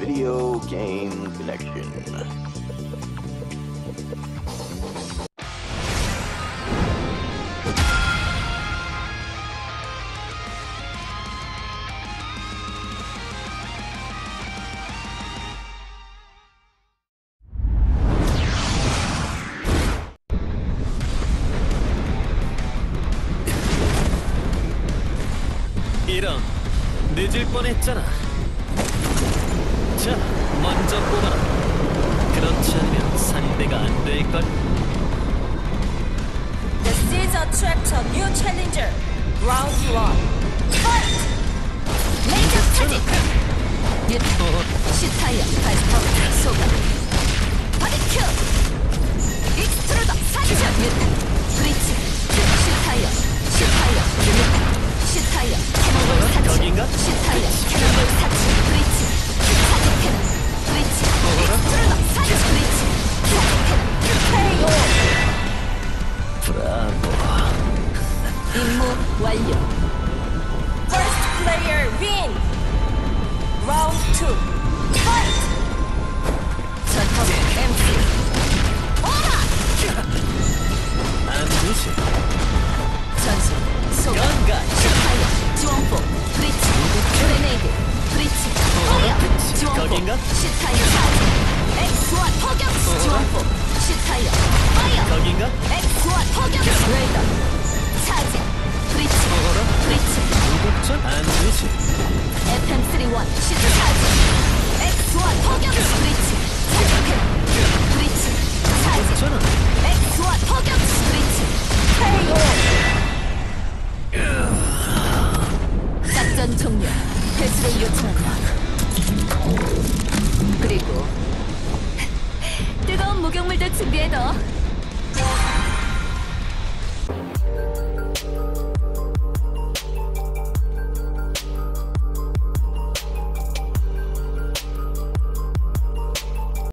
Video game connection. 이런 늦을 뻔했잖아. 자, 먼저 뽑아라. 그렇지 않으면 상대가 안 될걸. Seeds attract a new challenger. Round one. Fight! 레이저 차지! 어, 시타이어 발스터 소감 캐논 KO 브라보. 임무 완료. First player win. Round two. Fight. 브리치 그레네이드. 브리치 파이어 지원포 거긴가? 시타이어 사지 엑스와 포격. 지원포 회수를 요청한다. 그리고 뜨거운 목욕물도 준비해둬